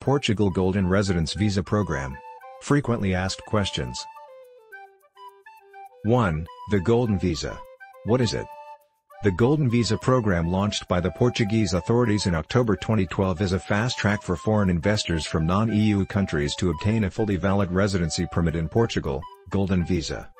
Portugal Golden Residence Visa Program. Frequently asked questions. 1. The Golden Visa. What is it? The Golden Visa program launched by the Portuguese authorities in October 2012 is a fast track for foreign investors from non-EU countries to obtain a fully valid residency permit in Portugal, Golden Visa.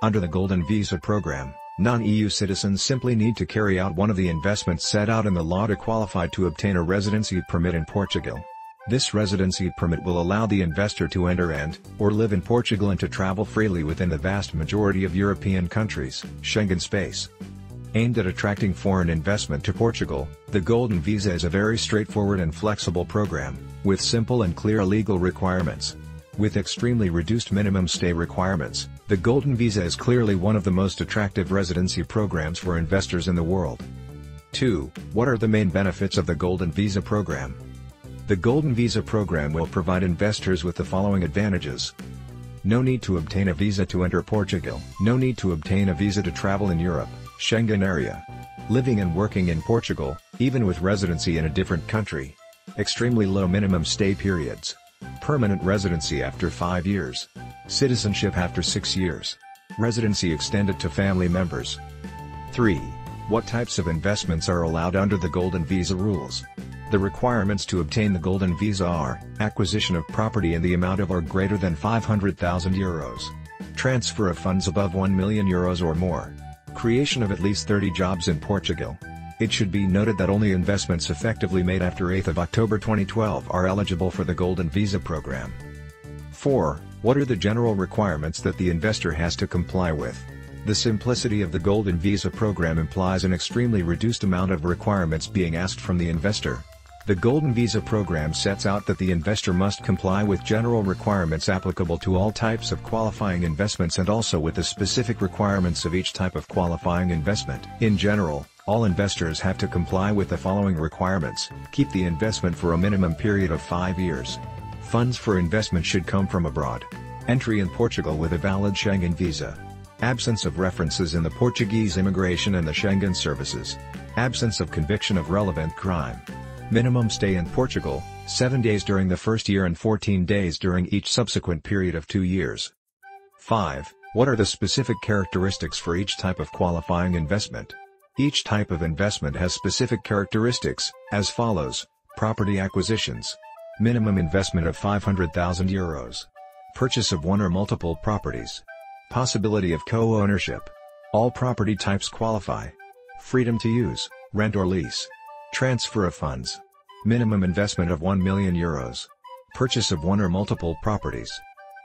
Under the Golden Visa program, non-EU citizens simply need to carry out one of the investments set out in the law to qualify to obtain a residency permit in Portugal. This residency permit will allow the investor to enter and, or live in Portugal and to travel freely within the vast majority of European countries, Schengen space. Aimed at attracting foreign investment to Portugal, the Golden Visa is a very straightforward and flexible program, with simple and clear legal requirements. With extremely reduced minimum stay requirements, the Golden Visa is clearly one of the most attractive residency programs for investors in the world. 2. What are the main benefits of the Golden Visa program? The Golden Visa program will provide investors with the following advantages. No need to obtain a visa to enter Portugal. No need to obtain a visa to travel in Europe, Schengen area. Living and working in Portugal, even with residency in a different country. Extremely low minimum stay periods. Permanent residency after 5 years. Citizenship after 6 years. Residency extended to family members. 3. What types of investments are allowed under the Golden Visa rules? The requirements to obtain the Golden Visa are, acquisition of property in the amount of or greater than 500,000 euros. Transfer of funds above 1 million euros or more. Creation of at least 30 jobs in Portugal. It should be noted that only investments effectively made after 8 October 2012 are eligible for the Golden Visa program. 4. What are the general requirements that the investor has to comply with? The simplicity of the Golden Visa program implies an extremely reduced amount of requirements being asked from the investor. The Golden Visa program sets out that the investor must comply with general requirements applicable to all types of qualifying investments and also with the specific requirements of each type of qualifying investment. In general, all investors have to comply with the following requirements, keep the investment for a minimum period of 5 years. Funds for investment should come from abroad. Entry in Portugal with a valid Schengen visa. Absence of references in the Portuguese immigration and the Schengen services. Absence of conviction of relevant crime. Minimum stay in Portugal, 7 days during the first year and 14 days during each subsequent period of 2 years. 5. What are the specific characteristics for each type of qualifying investment? Each type of investment has specific characteristics, as follows, property acquisitions. Minimum investment of 500,000 euros. Purchase of one or multiple properties. Possibility of co-ownership. All property types qualify. Freedom to use, rent or lease. Transfer of funds. Minimum investment of 1 million euros. Purchase of one or multiple properties.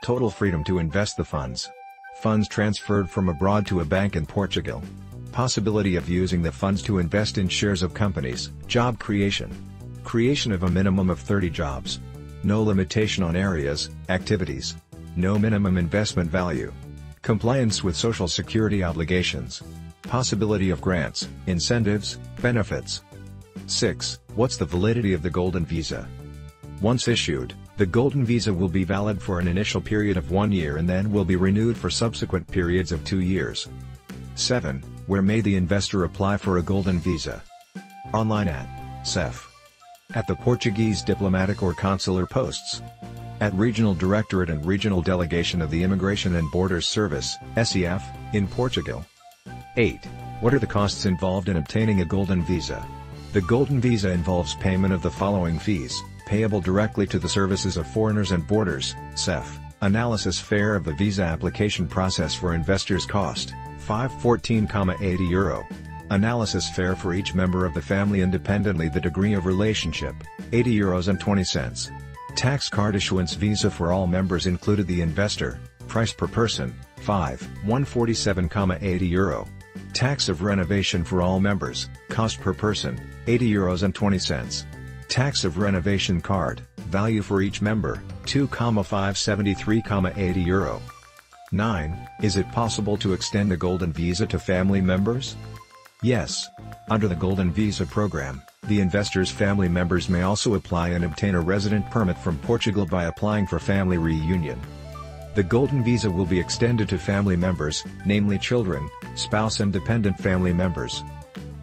Total freedom to invest the funds. Funds transferred from abroad to a bank in Portugal. Possibility of using the funds to invest in shares of companies. Job creation. Creation of a minimum of 30 jobs. No limitation on areas, activities. No minimum investment value. Compliance with social security obligations. Possibility of grants, incentives, benefits. 6. What's the validity of the Golden Visa? Once issued, the Golden Visa will be valid for an initial period of one year and then will be renewed for subsequent periods of two years. 7. Where may the investor apply for a Golden Visa? Online at SEF. At the Portuguese diplomatic or consular posts. At Regional Directorate and Regional Delegation of the Immigration and Borders Service, SEF, in Portugal. 8. What are the costs involved in obtaining a Golden Visa? The Golden Visa involves payment of the following fees, payable directly to the Services of Foreigners and Borders, SEF, analysis fare of the visa application process for investors cost, 514,80 euro. Analysis fare for each member of the family independently the degree of relationship, 80 euros and 20 cents. Tax card issuance visa for all members included the investor, price per person, 5, 147,80 euro. Tax of renovation for all members, cost per person, 80 euros and 20 cents. Tax of renovation card, value for each member, 2,573,80 euro. 9. Is it possible to extend the Golden Visa to family members? Yes. Under the Golden Visa program, the investor's family members may also apply and obtain a resident permit from Portugal by applying for family reunion. The Golden Visa will be extended to family members, namely children, spouse and dependent family members.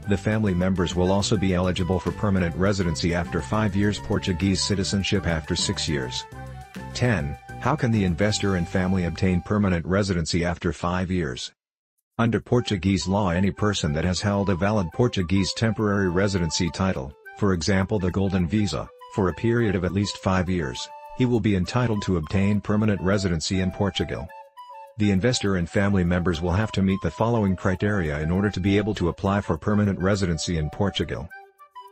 The family members will also be eligible for permanent residency after 5 years Portuguese citizenship after 6 years. 10. How can the investor and family obtain permanent residency after 5 years? Under Portuguese law any person that has held a valid Portuguese temporary residency title, for example the Golden Visa, for a period of at least 5 years, he will be entitled to obtain permanent residency in Portugal. The investor and family members will have to meet the following criteria in order to be able to apply for permanent residency in Portugal.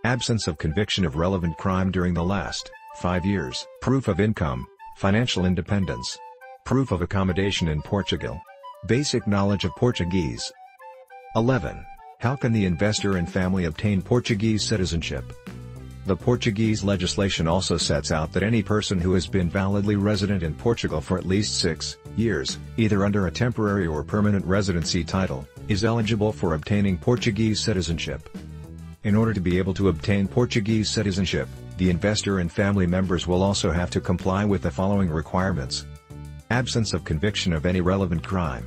Absence of conviction of relevant crime during the last 5 years. Proof of income, financial independence. Proof of accommodation in Portugal. Basic knowledge of Portuguese. 11. How can the investor and family obtain Portuguese citizenship? The Portuguese legislation also sets out that any person who has been validly resident in Portugal for at least six years, either under a temporary or permanent residency title, is eligible for obtaining Portuguese citizenship. In order to be able to obtain Portuguese citizenship, the investor and family members will also have to comply with the following requirements. Absence of conviction of any relevant crime.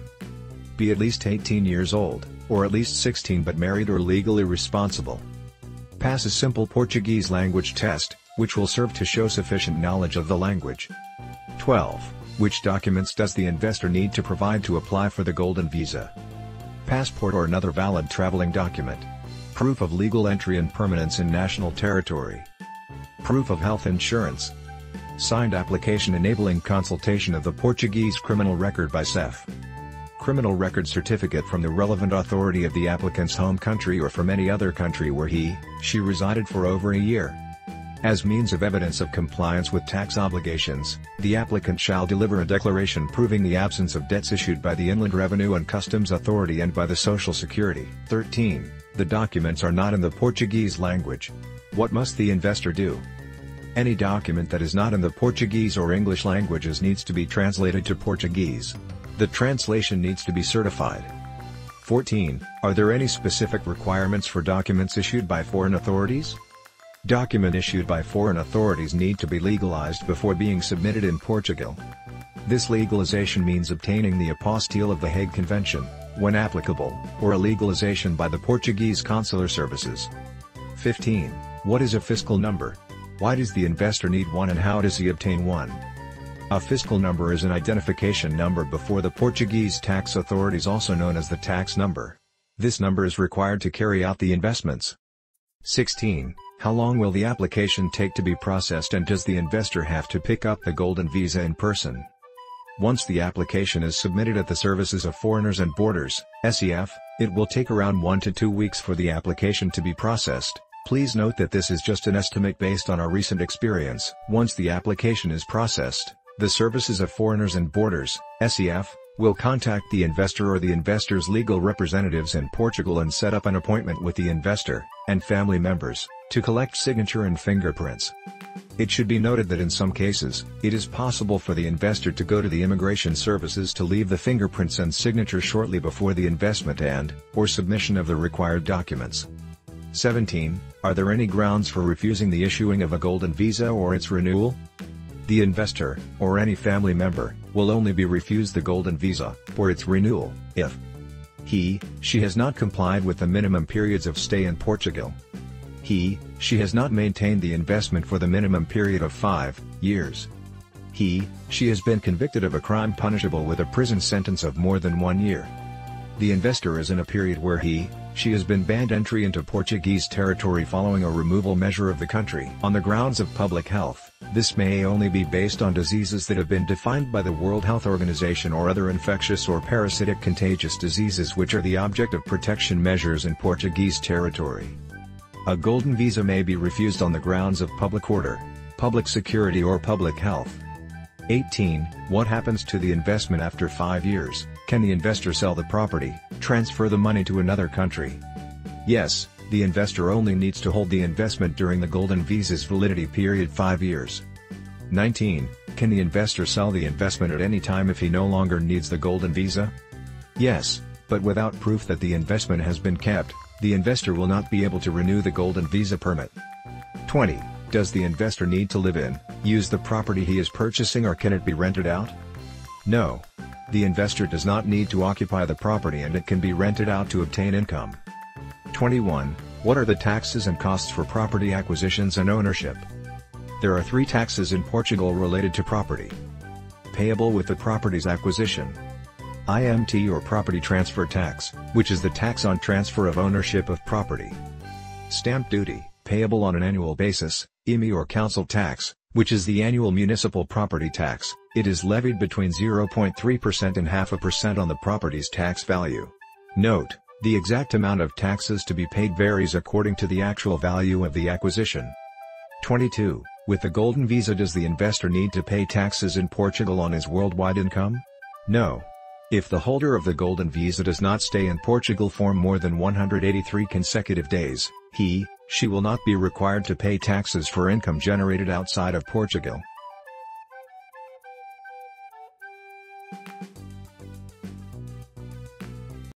Be at least 18 years old, or at least 16 but married or legally responsible. Pass a simple Portuguese language test, which will serve to show sufficient knowledge of the language. 12. Which documents does the investor need to provide to apply for the Golden Visa? Passport or another valid traveling document. Proof of legal entry and permanence in national territory. Proof of health insurance. Signed application enabling consultation of the Portuguese criminal record by SEF criminal record certificate from the relevant authority of the applicant's home country or from any other country where he, she resided for over a year. As means of evidence of compliance with tax obligations, the applicant shall deliver a declaration proving the absence of debts issued by the Inland Revenue and Customs Authority and by the Social Security. 13. The documents are not in the Portuguese language. What must the investor do? Any document that is not in the Portuguese or English languages needs to be translated to Portuguese. The translation needs to be certified. 14. Are there any specific requirements for documents issued by foreign authorities? Document issued by foreign authorities need to be legalized before being submitted in Portugal. This legalization means obtaining the apostille of the Hague Convention, when applicable, or a legalization by the Portuguese consular services. 15. What is a fiscal number? Why does the investor need one and how does he obtain one? A fiscal number is an identification number before the Portuguese tax authorities also known as the tax number. This number is required to carry out the investments. 16. How long will the application take to be processed and does the investor have to pick up the Golden Visa in person? Once the application is submitted at the Services of Foreigners and Borders, SEF, it will take around 1 to 2 weeks for the application to be processed. Please note that this is just an estimate based on our recent experience. Once the application is processed, the Services of Foreigners and Borders, SEF, will contact the investor or the investor's legal representatives in Portugal and set up an appointment with the investor, and family members, to collect signature and fingerprints. It should be noted that in some cases, it is possible for the investor to go to the immigration services to leave the fingerprints and signature shortly before the investment and, or submission of the required documents. 17. Are there any grounds for refusing the issuing of a golden visa or its renewal? The investor, or any family member, will only be refused the golden visa, or its renewal, if he, she has not complied with the minimum periods of stay in Portugal. He, she has not maintained the investment for the minimum period of 5 years. He, she has been convicted of a crime punishable with a prison sentence of more than one year. The investor is in a period where he, she has been banned entry into Portuguese territory following a removal measure of the country on the grounds of public health. This may only be based on diseases that have been defined by the World Health Organization or other infectious or parasitic contagious diseases which are the object of protection measures in Portuguese territory. A golden visa may be refused on the grounds of public order, public security or public health. 18. What happens to the investment after 5 years? Can the investor sell the property, transfer the money to another country? Yes, the investor only needs to hold the investment during the Golden Visa's validity period 5 years. 19. Can the investor sell the investment at any time if he no longer needs the Golden Visa? Yes, but without proof that the investment has been kept, the investor will not be able to renew the Golden Visa permit. 20. Does the investor need to live in, use the property he is purchasing or can it be rented out? No, the investor does not need to occupy the property and it can be rented out to obtain income. 21. What are the taxes and costs for property acquisitions and ownership? There are three taxes in Portugal related to property. Payable with the property's acquisition. IMT or property transfer tax, which is the tax on transfer of ownership of property. Stamp duty, payable on an annual basis, IMI or council tax, which is the annual municipal property tax, it is levied between 0.3% and half a percent on the property's tax value. Note, the exact amount of taxes to be paid varies according to the actual value of the acquisition. 22. With the Golden Visa does the investor need to pay taxes in Portugal on his worldwide income? No. If the holder of the Golden Visa does not stay in Portugal for more than 183 consecutive days, he, she will not be required to pay taxes for income generated outside of Portugal.